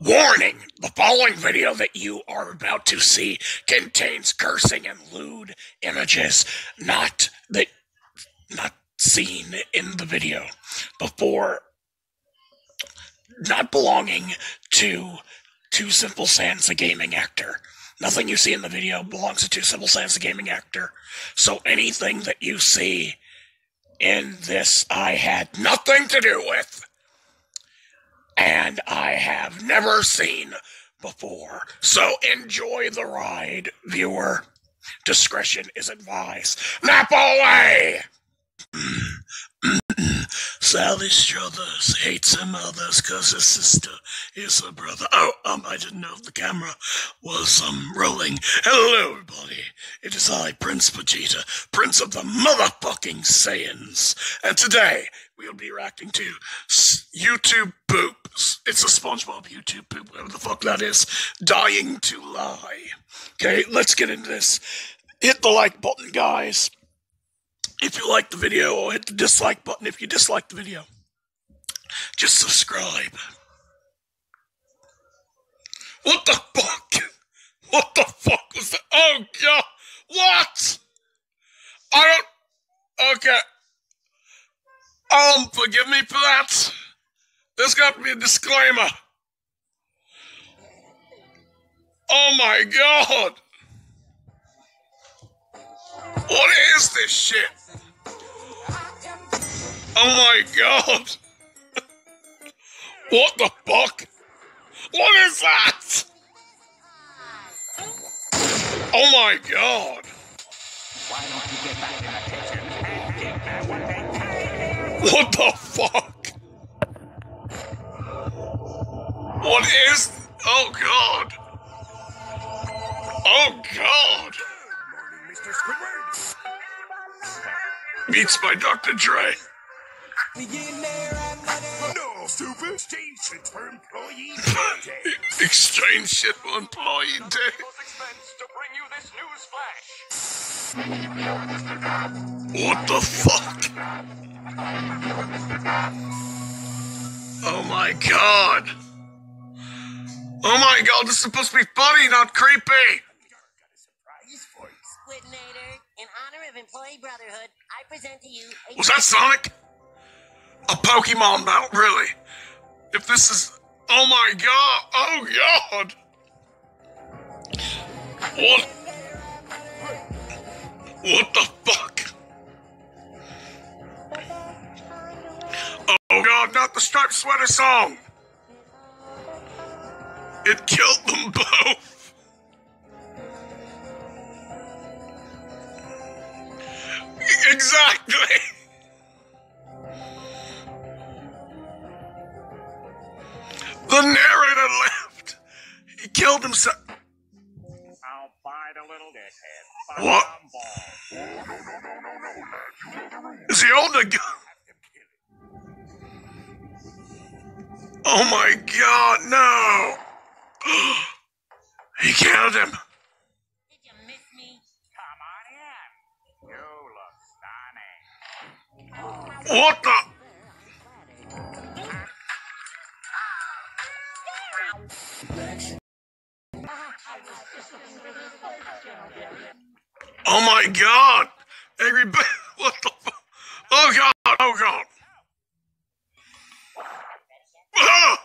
Warning! The following video that you are about to see contains cursing and lewd images not that not seen in the video before not belonging to Two Sinful Sans, a gaming actor. Nothing you see in the video belongs to Two Sinful Sans, a gaming actor. So anything that you see in this, I had nothing to do with and I have never seen before. So enjoy the ride, viewer. Discretion is advised. Nap away! Sally Struthers hates her mothers because her sister is her brother. Oh, um, I didn't know if the camera was um rolling. Hello, everybody. It is I, Prince Vegeta, Prince of the motherfucking Saiyans, and today we'll be reacting to YouTube poop. It's a SpongeBob YouTube poop, whatever the fuck that is. Dying to lie. Okay, let's get into this. Hit the like button, guys. If you like the video, or hit the dislike button if you dislike the video. Just subscribe. What the fuck? What the fuck was that? Oh god! What? I don't. Okay. Um, forgive me for that. There's got to be a disclaimer. Oh my god! What is this shit? Oh my god! what the fuck? What is that? Oh my god! Why don't you get back in the What the fuck? What is? Oh god! Oh god! Beats by Dr. Dre. No, stupid. Exchange shit for employee day. Exchange shit for employee day. What the fuck? Oh my god. Oh my god, this is supposed to be funny, not creepy. In honor of Employee Brotherhood, I present to you. Was that Sonic? A Pokemon battle, really? If this is. Oh my god! Oh god! What? What the fuck? Oh not the striped sweater song! It killed them both! Exactly. The narrator left. He killed himself. I'll buy the little dickhead. What? Is he holding a gun? Oh my god, no! he killed him. What the? Oh my god! Angry Ba- What the fuck? Oh god! Oh god! Ah!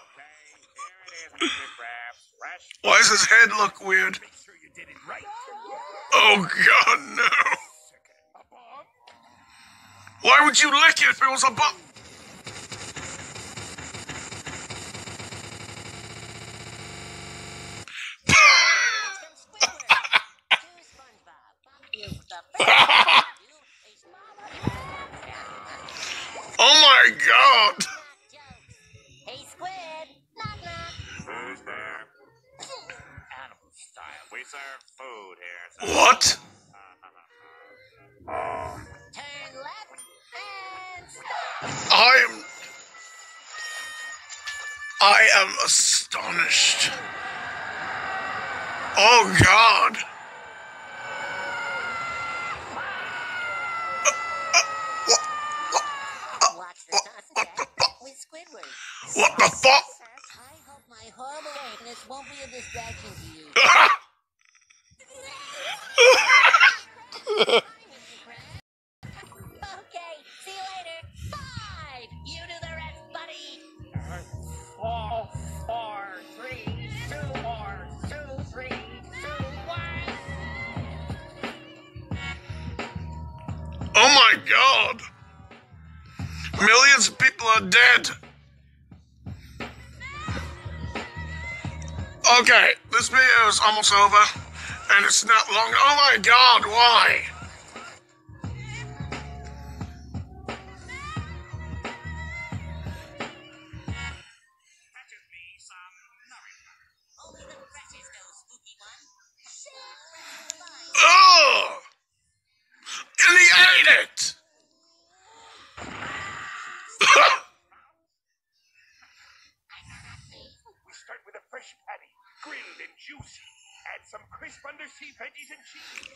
Why does his head look weird? Oh god, no! Why would you lick it if it was a bu- what? I am. I am astonished. Oh God. What the fuck? What the fuck? won't be a distraction to you. my god! Millions of people are dead! Okay, this video is almost over, and it's not long. Oh my god, why?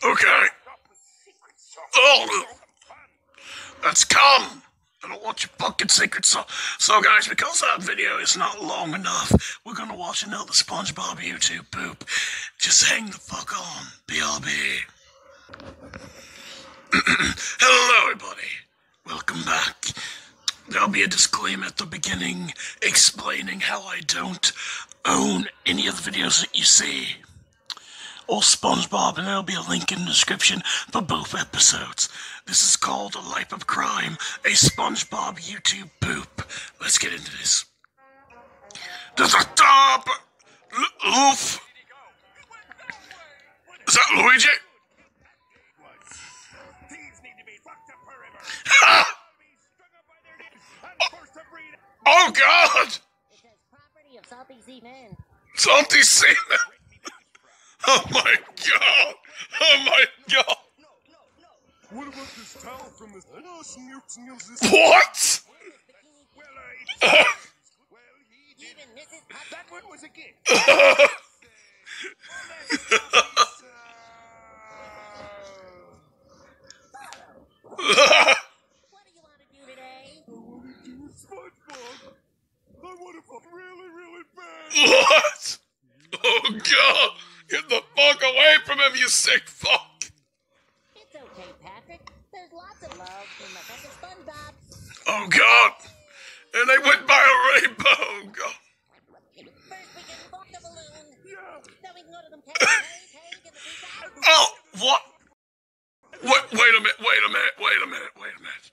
Okay, sauce. Oh. Let's come! I don't want your fucking secret so so guys, because that video is not long enough, we're gonna watch another SpongeBob YouTube poop. Just hang the fuck on. BRB. Hello everybody. Welcome back. There'll be a disclaimer at the beginning explaining how I don't own any of the videos that you see. Or SpongeBob, and there'll be a link in the description for both episodes. This is called A Life of Crime, a SpongeBob YouTube poop. Let's get into this. To the top! Oof! Is that Luigi? Thieves need to be locked up forever. Ha! Be strung up by their necks and forced to breed. Oh god! Salty Sea Man. Salty semen! Oh my god! Oh my god! What about this towel from the? Snoops, snoops, this- What? Well, well, he did. Even Mrs. Puff. That one was a gift. What do you want to do today? SpongeBob, I want to fuck really, really bad. what? Oh god! Get the fuck away from him, you sick fuck! It's okay, Patrick. There's lots of love in the fucking SpongeBob. Oh god! And they went by a rainbow! Oh god! Oh, what? Wait, wait a minute, wait a minute, wait a minute, wait a minute.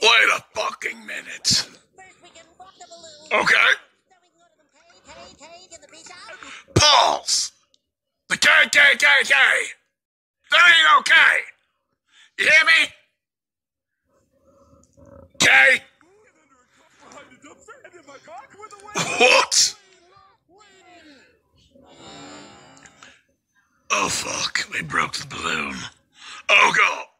Wait a fucking minute. First we can walk the balloon. Okay? Then we can go to them cave, cave, cave, get the freak out. Pause! The KKKK! That ain't okay! You hear me? K? What? Oh fuck, we broke the balloon. Oh god.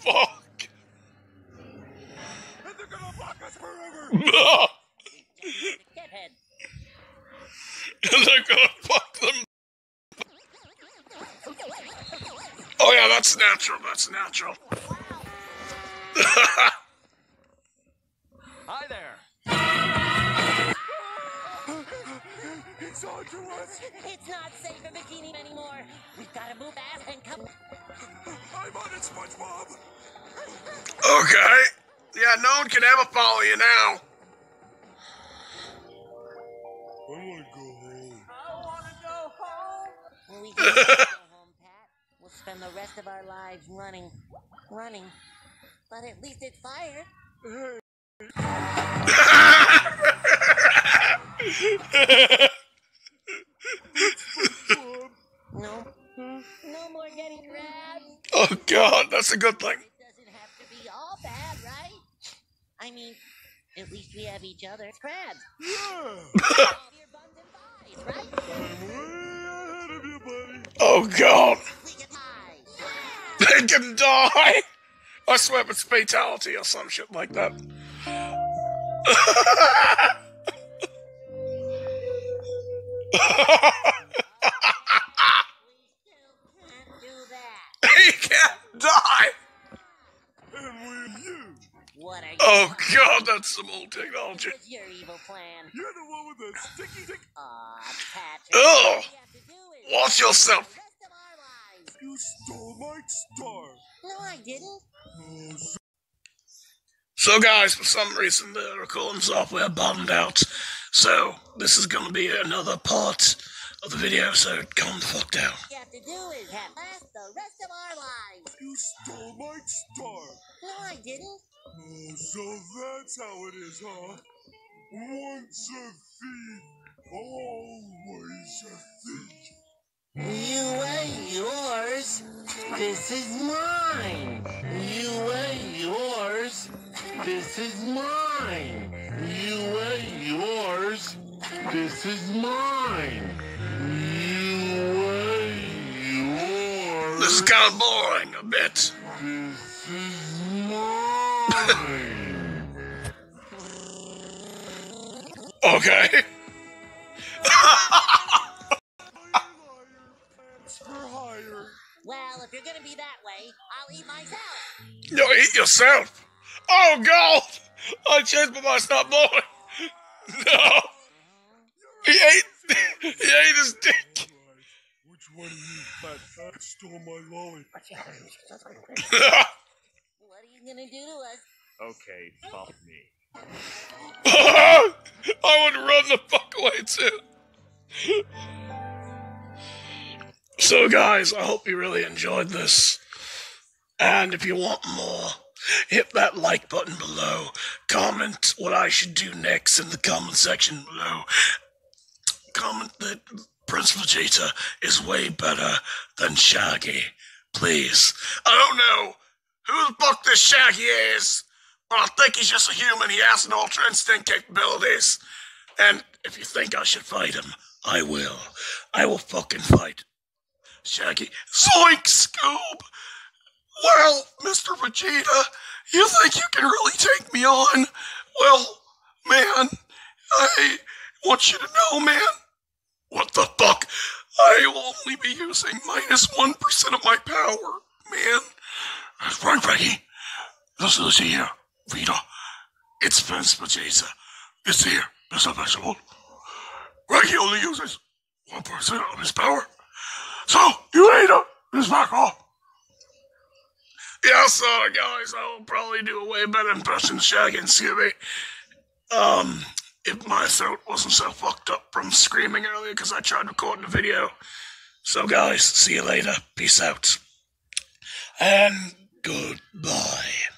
Fuck? And they're gonna block us forever. Deadhead. And they're gonna fuck them. Oh yeah, that's natural, that's natural. Hi there. He's on to us. It's not safe in Bikini anymore. We've got to move fast and come. I'm on it, SpongeBob. Okay. Yeah, no one can ever follow you now. I want to go home. I want to go home. When we do go home, Pat, we'll spend the rest of our lives running, running. But at least it's fire. that's a good thing. It doesn't have to be all bad, right? I mean, at least we have each other. Crab. Yeah. Oh god. They can die. I swear it's fatality or some shit like that. We can't die. What are you? Oh god, that's some old technology. What's your evil plan? You're the one with the sticky dick. Aw, Patrick. Ugh! Watch yourself. You stole my star. No, I didn't. So guys, for some reason the recording software bombed out, so this is going to be another part of the video, so calm the fuck down. All you have to do is have last the rest of our lives. you stole my star. No, I didn't. Oh, so that's how it is, huh? Once a thief, always a thief. You ate yours. This is mine. You ate yours. This is mine. You ate yours. This is mine. You ate yours. This is kind of boring a bit. Okay. Liar, plans for hire. Well, if you're gonna be that way, I'll eat myself. No, eat yourself. Oh, God. I changed my mind. Stop blowing. No. He ate, he ate his dick. Right. Which one of you fat fat stole my lolly? What are you gonna do to us? Okay, fuck me. I would run the fuck away too. So, guys, I hope you really enjoyed this. And if you want more, hit that like button below. Comment what I should do next in the comment section below. Comment that Prince Vegeta is way better than Shaggy. Please. I don't know who the fuck this Shaggy is, but I think he's just a human. He has an ultra instinct capabilities. And if you think I should fight him, I will. I will fucking fight Shaggy. Zoink, Scoob! Well, Mr. Vegeta, you think you can really take me on? Well, man, I want you to know, man. What the fuck? I will only be using minus 1 of my power, man. That's right, Reggie. Listen, listen here, Vita. It's Vegeta. It's here. It's invincible. Reggie only uses 1% of his power. So, you need him. Just back off. Yeah, sorry, guys. I will probably do a way better impression Shaggy and Scooby. Um, if my throat wasn't so fucked up from screaming earlier because I tried recording the video. So, guys, see you later. Peace out. And goodbye.